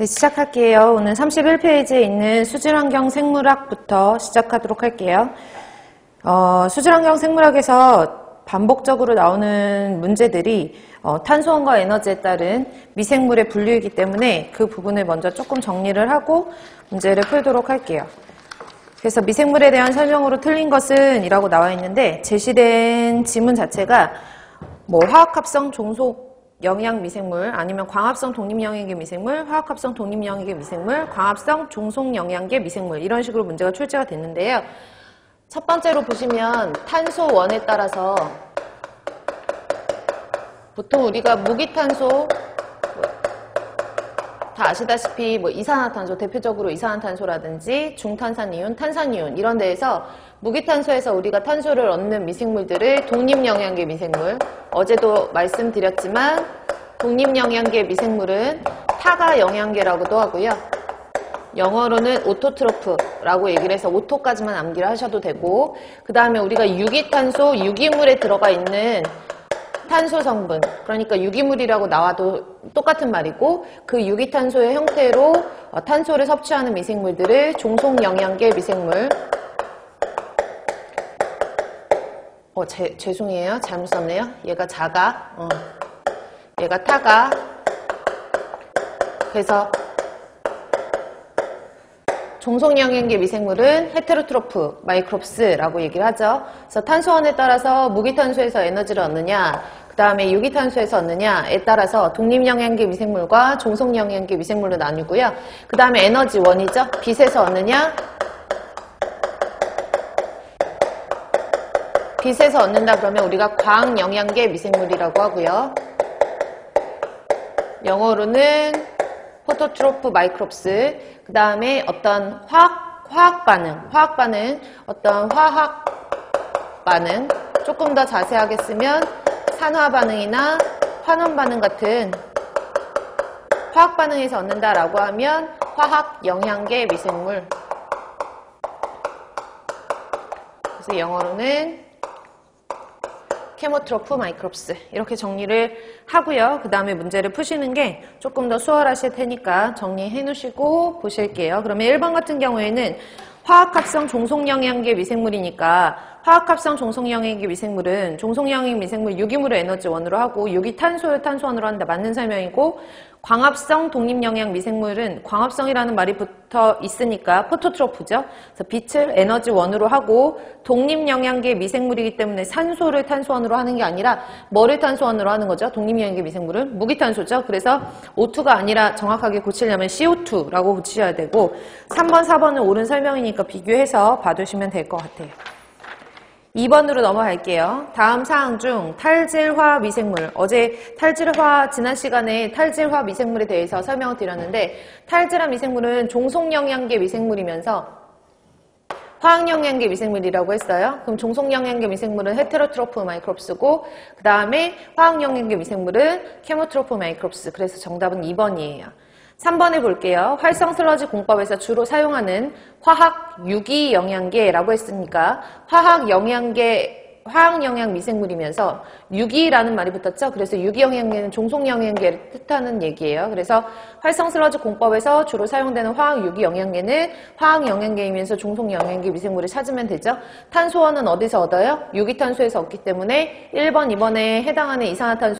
네, 시작할게요. 오늘 31페이지에 있는 수질환경 생물학부터 시작하도록 할게요. 어, 수질환경 생물학에서 반복적으로 나오는 문제들이 어, 탄소원과 에너지에 따른 미생물의 분류이기 때문에 그 부분을 먼저 조금 정리를 하고 문제를 풀도록 할게요. 그래서 미생물에 대한 설명으로 틀린 것은 이라고 나와 있는데 제시된 지문 자체가 뭐 화학합성 종속 영양 미생물 아니면 광합성 독립영양계 미생물, 화학합성 독립영양계 미생물, 광합성 종속 영양계 미생물 이런 식으로 문제가 출제가 됐는데요. 첫 번째로 보시면 탄소원에 따라서 보통 우리가 무기탄소 다 아시다시피 뭐 이산화탄소 대표적으로 이산화탄소라든지 중탄산이온, 탄산이온 이런 데에서 무기탄소에서 우리가 탄소를 얻는 미생물들을 독립영양계 미생물 어제도 말씀드렸지만 독립영양계 미생물은 자가 영양계라고도 하고요. 영어로는 autotroph라고 얘기를 해서 auto까지만 암기를 하셔도 되고 그 다음에 우리가 유기탄소, 유기물에 들어가 있는 탄소 성분 그러니까 유기물이라고 나와도 똑같은 말이고 그 유기탄소의 형태로 어, 탄소를 섭취하는 미생물들을 종속 영양계 미생물 어, 제, 죄송해요. 잘못 썼네요. 얘가 자가, 어. 얘가 타가. 그래서 종속영양계 미생물은 헤테로트로프 마이크롭스라고 얘기를 하죠. 그래서 탄소원에 따라서 무기탄소에서 에너지를 얻느냐, 그 다음에 유기탄소에서 얻느냐에 따라서 독립영양계 미생물과 종속영양계 미생물로 나뉘고요. 그 다음에 에너지원이죠. 빛에서 얻느냐, 빛에서 얻는다 그러면 우리가 광영양계 미생물이라고 하고요. 영어로는 phototroph microbes 그 다음에 어떤 화학, 화학 반응 화학 반응 어떤 화학 반응 조금 더 자세하게 쓰면 산화 반응이나 환원 반응 같은 화학 반응에서 얻는다라고 하면 화학 영양계 미생물. 그래서 영어로는 케모트로프 마이크롭스 이렇게 정리를 하고요. 그 다음에 문제를 푸시는 게 조금 더 수월하실 테니까 정리해 놓으시고 보실게요. 그러면 1번 같은 경우에는 화학합성 종속영양계 미생물이니까 화학합성 종속영양계 미생물은 종속영양 미생물 유기물을 에너지원으로 하고 유기탄소를 탄소원으로 한다. 맞는 설명이고 광합성 독립영양 미생물은 광합성이라는 말이 붙어 있으니까 포토트로프죠. 그래서 빛을 에너지원으로 하고 독립영양계 미생물이기 때문에 산소를 탄소원으로 하는 게 아니라 뭐를 탄소원으로 하는 거죠? 독립영양계 미생물은 무기탄소죠. 그래서 O2가 아니라 정확하게 고치려면 CO2라고 고치셔야 되고 3번, 4번은 옳은 설명이니까 비교해서 봐두시면 될 것 같아요. 2번으로 넘어갈게요. 다음 사항 중 탈질화 미생물. 어제 탈질화, 지난 시간에 탈질화 미생물에 대해서 설명을 드렸는데, 탈질화 미생물은 종속영양계 미생물이면서 화학영양계 미생물이라고 했어요. 그럼 종속영양계 미생물은 heterotroph microbes고, 그 다음에 화학영양계 미생물은 chemotroph microbes. 그래서 정답은 2번이에요. 3번에 볼게요. 활성 슬러지 공법에서 주로 사용하는 화학 유기 영양계라고 했으니까 화학 영양계 화학 영양 미생물이면서 유기라는 말이 붙었죠. 그래서 유기 영양계는 종속 영양계를 뜻하는 얘기예요. 그래서 활성 슬러지 공법에서 주로 사용되는 화학 유기 영양계는 화학 영양계이면서 종속 영양계 미생물을 찾으면 되죠. 탄소원은 어디서 얻어요? 유기탄소에서 얻기 때문에 1번, 2번에 해당하는 이산화탄소